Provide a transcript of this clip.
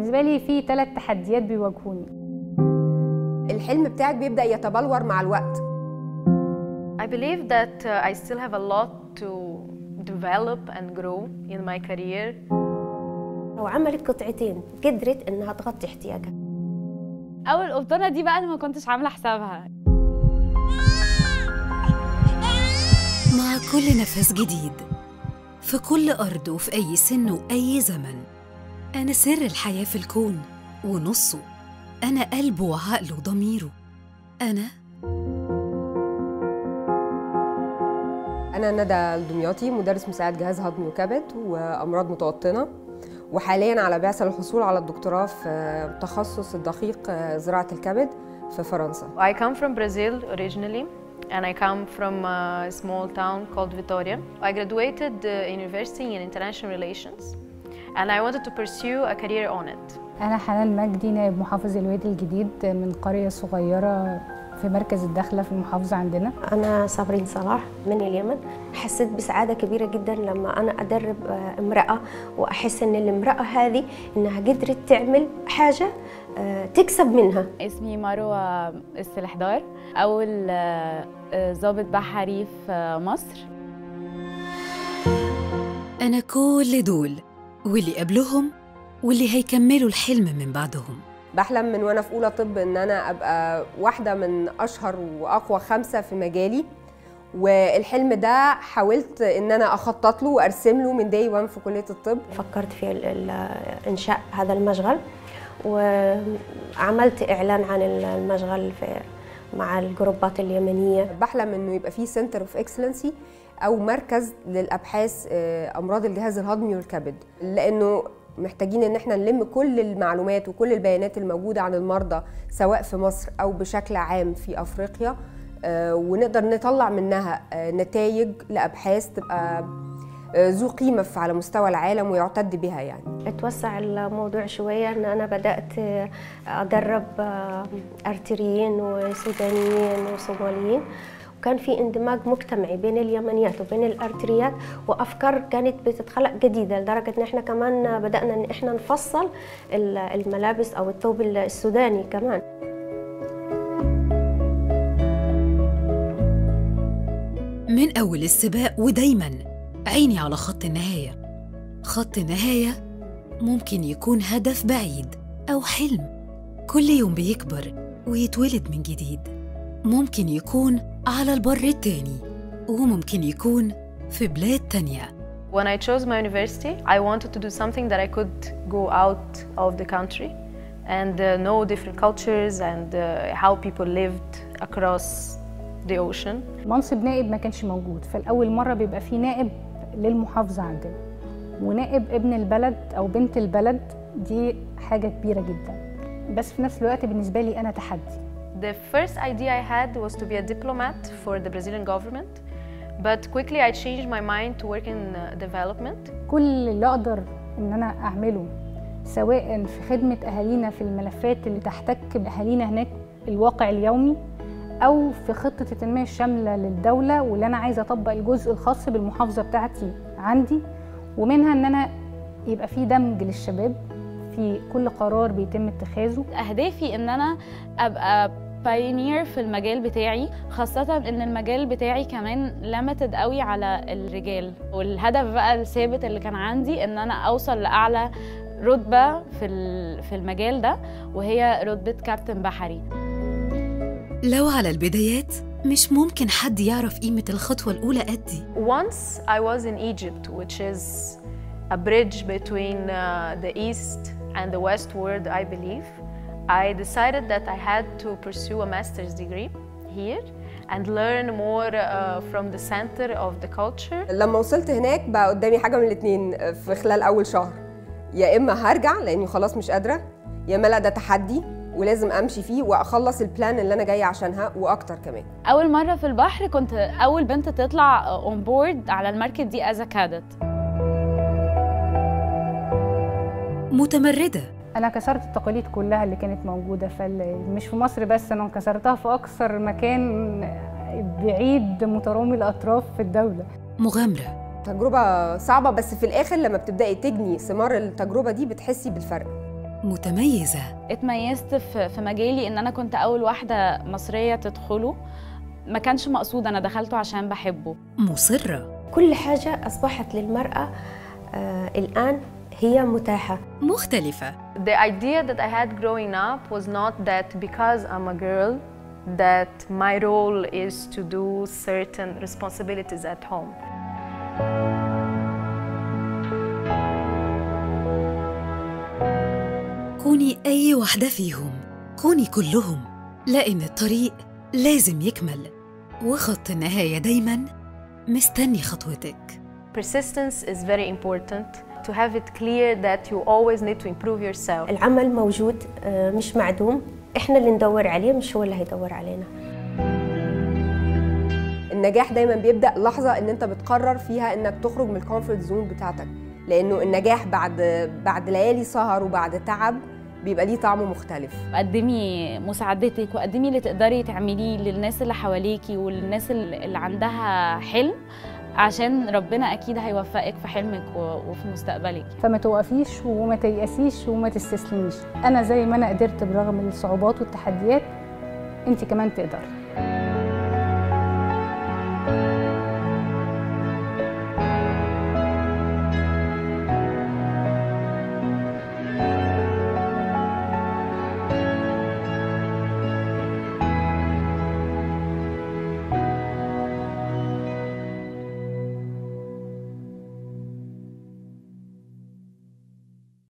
بالنسبة لي في ثلاث تحديات بيواجهوني. الحلم بتاعك بيبدأ يتبلور مع الوقت. I believe that uh, I still have a lot to develop and grow in my career. لو عملت قطعتين قدرت إنها تغطي احتياجها أول قبطانه دي بقى أنا ما كنتش عاملة حسابها. مع كل نفس جديد في كل أرض وفي أي سن وأي زمن. أنا سر الحياة في الكون ونصه أنا قلبه وعقله وضميره. أنا؟ أنا ندى الدمياطي مدرس مساعد جهاز هضمي وكبد وأمراض متوطنة وحاليا على بعثه للحصول على الدكتوراه في تخصص الدقيق زراعة الكبد في فرنسا. I come from Brazil originally and I come from a small town called Vitória. I graduated uh, university in international relations. And I wanted to pursue a career on it. أنا حنان مجدي نائب محافظ الوادي الجديد من قرية صغيرة في مركز الدخلة في المحافظة عندنا. أنا صابرين صلاح من اليمن. حسيت بسعادة كبيرة جدا لما أنا أدرب آه، امرأة وأحس إن الامرأة هذه إنها قدرت تعمل حاجة آه، تكسب منها. اسمي مروة السلحدار أول آه، ضابط بحري في مصر. أنا كل دول واللي قبلهم واللي هيكملوا الحلم من بعدهم. بحلم من وأنا في أولى طب إن أنا أبقى واحدة من أشهر وأقوى خمسة في مجالي والحلم ده حاولت إن أنا أخطط له وأرسم له من داي وان في كلية الطب. فكرت في إنشاء هذا المشغل وعملت إعلان عن المشغل في مع الجروبات اليمنية. بحلم إنه يبقى فيه center of excellence أو مركز للأبحاث آه، أمراض الجهاز الهضمي والكبد لأنه محتاجين إن إحنا نلم كل المعلومات وكل البيانات الموجودة عن المرضى سواء في مصر أو بشكل عام في أفريقيا آه، ونقدر نطلع منها نتائج لأبحاث تبقى آه، ذو قيمة في- على مستوى العالم ويعتد بها يعني. أتوسع الموضوع شوية إن أنا بدأت أدرب أرتريين وسودانيين وصوماليين. وكان في اندماج مجتمعي بين اليمنيات وبين الأرتريات وأفكار كانت بتتخلق جديدة لدرجة إن إحنا كمان بدأنا إن إحنا نفصل ال- الملابس أو الثوب السوداني كمان. من أول السباق ودايما عيني على خط النهاية. خط النهاية ممكن يكون هدف بعيد أو حلم. كل يوم بيكبر ويتولد من جديد. ممكن يكون على البر التاني وممكن يكون في بلاد تانية. When I chose my university, I wanted to do something that I could go out of the country and uh, know different cultures and uh, how people lived across the ocean. منصب نائب ما كانش موجود فالأول مرة بيبقى فيه نائب للمحافظة عندنا. ونائب ابن البلد أو بنت البلد دي حاجة كبيرة جدا. بس في نفس الوقت بالنسبة لي أنا تحدي. The first idea I had was to be a diplomat for the Brazilian government, but quickly I changed my mind to work in uh, development. كل اللي أقدر إن أنا أعمله سواء في خدمة أهالينا في الملفات اللي تحتك بأهالينا هناك الواقع اليومي أو في خطة التنميه الشامله للدولة واللي أنا عايزة أطبق الجزء الخاص بالمحافظة بتاعتي عندي ومنها إن أنا يبقى في دمج للشباب في كل قرار بيتم اتخاذه. أهدافي إن أنا أبقى بايونير في المجال بتاعي خاصة إن المجال بتاعي كمان لمتد قوي على الرجال. والهدف بقى الثابت اللي كان عندي إن أنا أوصل لأعلى رتبة في في المجال ده وهي رتبة كابتن بحري. لو على البدايات مش ممكن حد يعرف قيمة الخطوة الأولى قدي Once I was in Egypt, which is a bridge between uh, the East and the West world, I believe, I decided that I had to pursue a master's degree here and learn more uh, from the center of the culture. لما وصلت هناك بقى قدامي حاجة من الاثنين في خلال أول شهر. يا إما هرجع لأني خلاص مش قادرة يا إما لا ده تحدي ولازم أمشي فيه وأخلص ال plan اللي أنا جاية عشانها وأكتر كمان. أول مرة في البحر كنت أول بنت تطلع on board على المركب دي as cadet متمردة. أنا كسرت التقاليد كلها اللي كانت موجودة فمش في مصر بس أنا كسرتها في أكثر مكان بعيد مترامي الأطراف في الدولة. مغامرة. تجربة صعبة بس في الآخر لما بتبدأي تجني ثمار التجربة دي بتحسي بالفرق. متميزة. اتميزت في في مجالي إن أنا كنت أول واحدة مصرية تدخله. ما كانش مقصود أنا دخلته عشان بحبه. مصرة. كل حاجة أصبحت للمرأة آه الآن هي متاحة مختلفة The idea that I had growing up was not that because I'm a girl, that my role is to do certain responsibilities at home. كوني أي واحدة فيهم كوني كلهم لأن الطريق لازم يكمل وخط النهاية دايما مستني خطوتك Persistence is very important to have it clear that you always need to improve yourself. العمل موجود آه مش معدوم. إحنا اللي ندور عليه مش هو اللي هيدور علينا. النجاح دايما بيبدأ لحظة إن أنت بتقرر فيها إنك تخرج من ال comfort zone بتاعتك. لأنه النجاح بعد بعد ليالي سهر وبعد تعب بيبقى ليه طعم مختلف. قدمي مساعدتك وقدمي اللي تقدري تعمليه للناس اللي حواليكي وللناس اللي اللي عندها حلم. عشان ربنا أكيد هيوفقك في حلمك وفي مستقبلك. فما توقفيش وما تيأسيش وما تستسلميش. أنا زي ما أنا قدرت برغم الصعوبات والتحديات أنت كمان تقدري